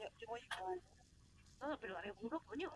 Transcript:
yo, voy igual. No, pero a ver, uno, coño.